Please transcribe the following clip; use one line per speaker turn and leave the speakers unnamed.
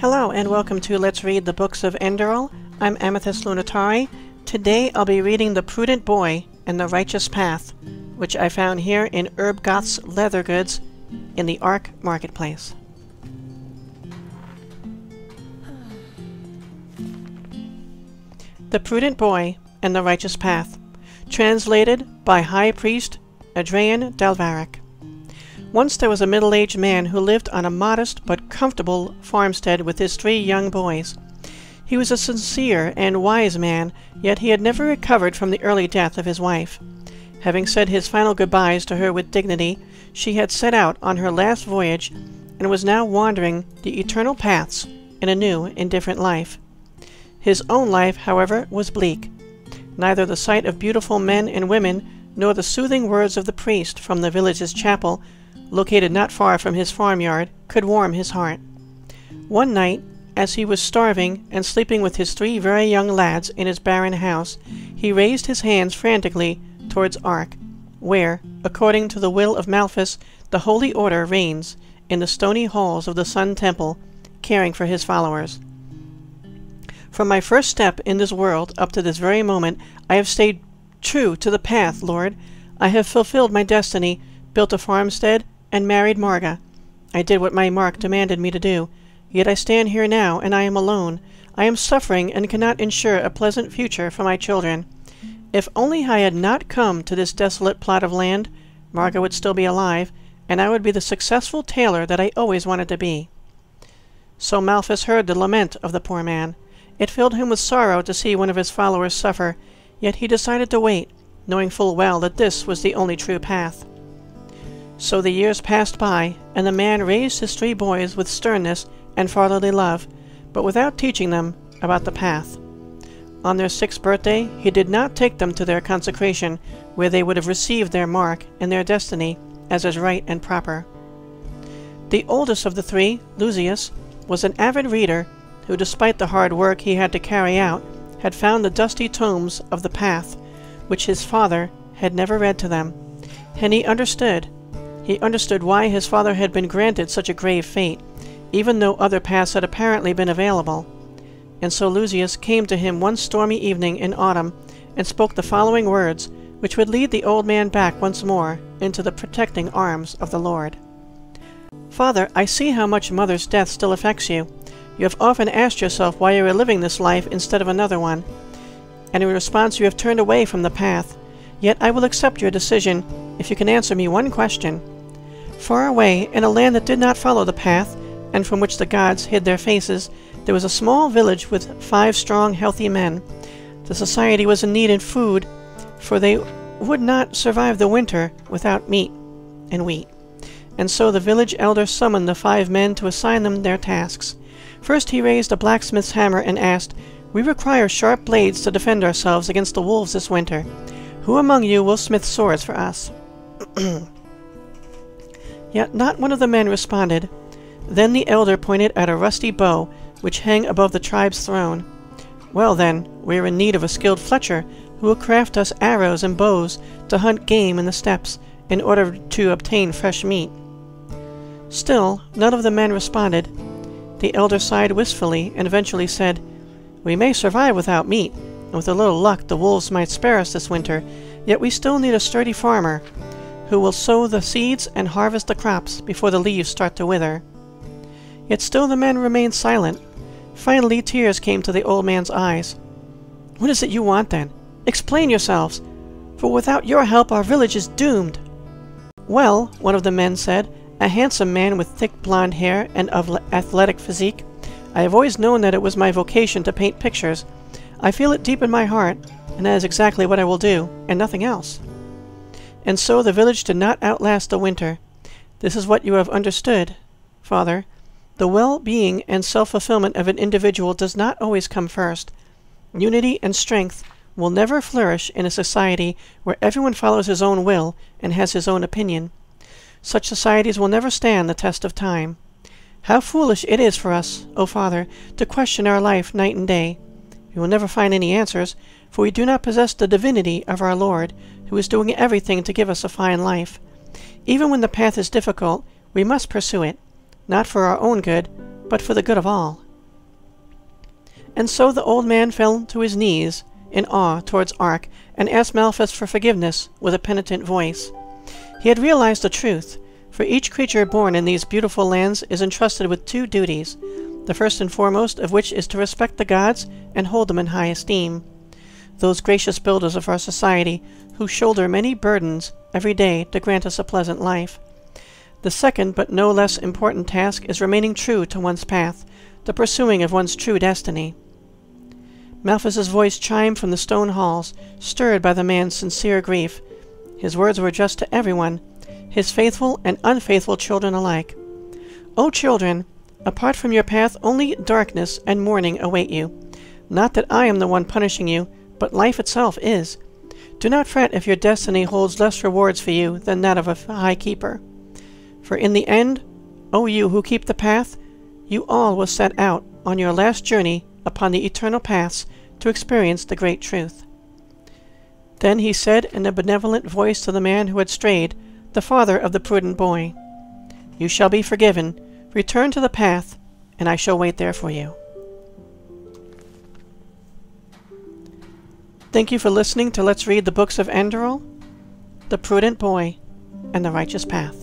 Hello and welcome to Let's Read the Books of Enderal. I'm Amethyst Lunitari. Today I'll be reading The Prudent Boy and the Righteous Path, which I found here in Erbgoth's Leather Goods in the Ark Marketplace. The Prudent Boy and the Righteous Path, translated by High Priest Adrian Dalvaric. Once there was a middle-aged man who lived on a modest but comfortable farmstead with his three young boys. He was a sincere and wise man, yet he had never recovered from the early death of his wife. Having said his final goodbyes to her with dignity, she had set out on her last voyage and was now wandering the eternal paths in a new, indifferent life. His own life, however, was bleak. Neither the sight of beautiful men and women nor the soothing words of the priest from the village's chapel located not far from his farmyard, could warm his heart. One night, as he was starving and sleeping with his three very young lads in his barren house, he raised his hands frantically towards Ark, where, according to the will of Malphas, the Holy Order reigns in the stony halls of the Sun Temple, caring for his followers. From my first step in this world up to this very moment, I have stayed true to the path, Lord. I have fulfilled my destiny, built a farmstead, and married Marga. I did what my mark demanded me to do. Yet I stand here now, and I am alone. I am suffering and cannot ensure a pleasant future for my children. If only I had not come to this desolate plot of land, Marga would still be alive, and I would be the successful tailor that I always wanted to be. So Malphas heard the lament of the poor man. It filled him with sorrow to see one of his followers suffer, yet he decided to wait, knowing full well that this was the only true path. So the years passed by, and the man raised his three boys with sternness and fatherly love, but without teaching them about the path. On their sixth birthday, he did not take them to their consecration, where they would have received their mark and their destiny as is right and proper. The oldest of the three, Lucius, was an avid reader who, despite the hard work he had to carry out, had found the dusty tomes of the path, which his father had never read to them, and he understood he understood why his father had been granted such a grave fate, even though other paths had apparently been available. And so Lucius came to him one stormy evening in autumn and spoke the following words, which would lead the old man back once more into the protecting arms of the Lord. Father, I see how much mother's death still affects you. You have often asked yourself why you are living this life instead of another one, and in response you have turned away from the path. Yet I will accept your decision if you can answer me one question. Far away, in a land that did not follow the path, and from which the gods hid their faces, there was a small village with five strong, healthy men. The society was in need of food, for they would not survive the winter without meat and wheat. And so the village elder summoned the five men to assign them their tasks. First he raised a blacksmith's hammer and asked, We require sharp blades to defend ourselves against the wolves this winter. Who among you will smith swords for us? Yet not one of the men responded. Then the elder pointed at a rusty bow which hung above the tribe's throne. Well then, we are in need of a skilled fletcher who will craft us arrows and bows to hunt game in the steppes in order to obtain fresh meat. Still, none of the men responded. The elder sighed wistfully and eventually said, We may survive without meat, with a little luck the wolves might spare us this winter, yet we still need a sturdy farmer who will sow the seeds and harvest the crops before the leaves start to wither. Yet still the men remained silent. Finally, tears came to the old man's eyes. What is it you want, then? Explain yourselves, for without your help our village is doomed. Well, one of the men said, a handsome man with thick blond hair and of athletic physique. I have always known that it was my vocation to paint pictures. I feel it deep in my heart, and that is exactly what I will do, and nothing else. And so the village did not outlast the winter. This is what you have understood, Father. The well-being and self-fulfillment of an individual does not always come first. Unity and strength will never flourish in a society where everyone follows his own will and has his own opinion. Such societies will never stand the test of time. How foolish it is for us, O Father, to question our life night and day. We will never find any answers, for we do not possess the divinity of our Lord, who is doing everything to give us a fine life. Even when the path is difficult, we must pursue it, not for our own good, but for the good of all. And so the old man fell to his knees in awe towards Ark and asked Malphas for forgiveness with a penitent voice. He had realized the truth, for each creature born in these beautiful lands is entrusted with two duties, the first and foremost of which is to respect the gods and hold them in high esteem. Those gracious builders of our society who shoulder many burdens every day to grant us a pleasant life. The second, but no less important task, is remaining true to one's path, the pursuing of one's true destiny. Malphas's voice chimed from the stone halls, stirred by the man's sincere grief. His words were just to everyone, his faithful and unfaithful children alike. O children, apart from your path only darkness and mourning await you. Not that I am the one punishing you, but life itself is. Do not fret if your destiny holds less rewards for you than that of a high keeper. For in the end, O you who keep the path, you all will set out on your last journey upon the eternal paths to experience the great truth. Then he said in a benevolent voice to the man who had strayed, the father of the prudent boy, You shall be forgiven. Return to the path, and I shall wait there for you. Thank you for listening to Let's Read the Books of Enderal, The Prudent Boy, and The Righteous Path.